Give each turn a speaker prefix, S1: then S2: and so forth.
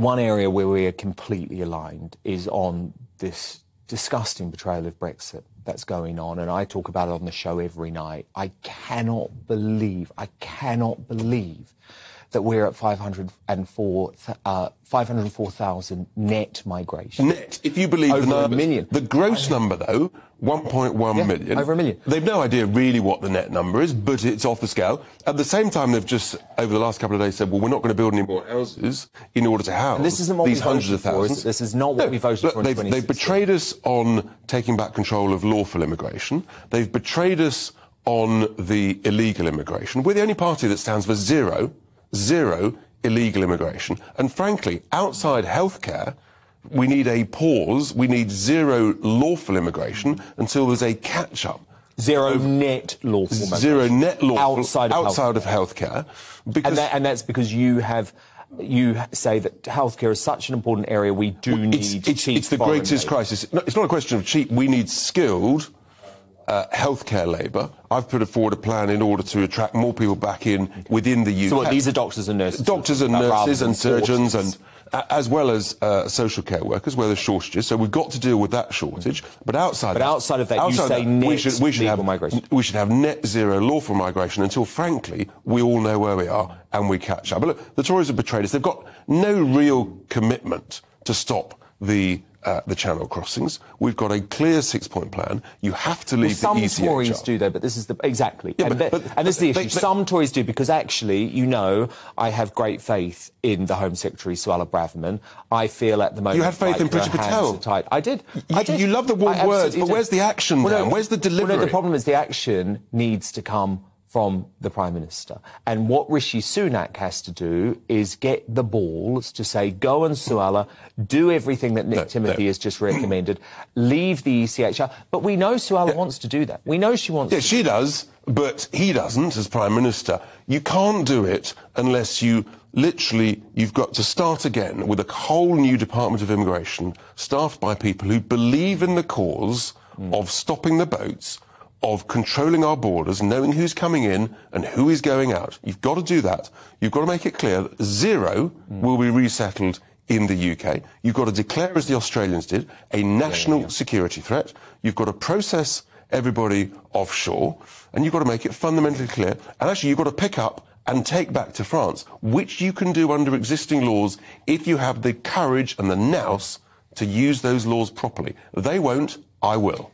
S1: one area where we are completely aligned is on this disgusting betrayal of Brexit that's going on, and I talk about it on the show every night. I cannot believe, I cannot believe that we're at 504, uh, 504,000 net migration.
S2: Net, if you believe
S1: Over
S2: the
S1: a million.
S2: The gross number, though, 1.1
S1: Yeah,
S2: million.
S1: over a million.
S2: They've no idea really what the net number is, but it's off the scale. At the same time, they've just, over the last couple of days, said, well, we're not going to build any more houses in order to house
S1: And this isn't what
S2: these hundreds of
S1: for,
S2: thousands.
S1: it? This is not what we voted
S2: look,
S1: for in
S2: they've, they've betrayed us on taking back control of lawful immigration. They've betrayed us on the illegal immigration. We're the only party that stands for zero, zero illegal immigration. And frankly, outside healthcare, we need a pause. We need zero lawful immigration until there's a catch up.
S1: Zero net lawful
S2: Zero
S1: migration.
S2: net lawful
S1: outside of
S2: outside
S1: healthcare.
S2: of healthcare. Because
S1: And, that, and that's because you have you say that healthcare is such an important area. We do need
S2: it's, it's,
S1: cheap
S2: it's the greatest
S1: labour.
S2: crisis. No, it's not a question of cheap. We need skilled uh, healthcare labour. I've put forward a plan in order to attract more people back in within the UK.
S1: So what, these are doctors and nurses.
S2: doctors and nurses and surgeons and as well as uh, social care workers where there's shortages. So we've got to deal with that shortage. But outside,
S1: But outside of that, you
S2: outside
S1: say
S2: we
S1: net
S2: should, we should have
S1: migration.
S2: we should have net zero lawful migration until, frankly, we all know where we are and we catch up. But look, the Tories have betrayed us. They've got no real commitment to stop the. Uh, the channel crossings. We've got a clear six-point plan. You have to leave
S1: Some
S2: the ECHR.
S1: Tories do, though, but this is the exactly,
S2: Yeah,
S1: and,
S2: but- but-
S1: and this is the issue. Some Tories do because actually, you know, I have great faith in the Home Secretary Suella Braverman. I feel at the moment
S2: You had faith
S1: like
S2: in Priti Patel.
S1: I did.
S2: You-
S1: I did.
S2: you love the warm
S1: I
S2: words, but
S1: did.
S2: where's the action
S1: Well, no,
S2: then? Where's the
S1: well, no,
S2: delivery?
S1: the problem is the action needs to come from the Prime Minister. And what Rishi Sunak has to do is get the balls to say, go and Suella, do everything that Nick
S2: No,
S1: Timothy
S2: no.
S1: has just recommended, leave the ECHR. But we know Suella wants to do that. We know she wants
S2: Yeah,
S1: to
S2: she does, but he doesn't as Prime Minister. You can't do it unless you literally, you've got to start again with a whole new Department of Immigration staffed by people who believe in the cause of stopping the boats, of controlling our borders, knowing who's coming in and who is going out. You've got to do that. You've got to make it clear that zero mm. will be resettled in the UK. You've got to declare, as the Australians did, a national security threat. You've got to process everybody offshore, and you've got to make it fundamentally clear. And actually, you've got to pick up and take back to France, which you can do under existing laws if you have the courage and the nous to use those laws properly. They won't, I will.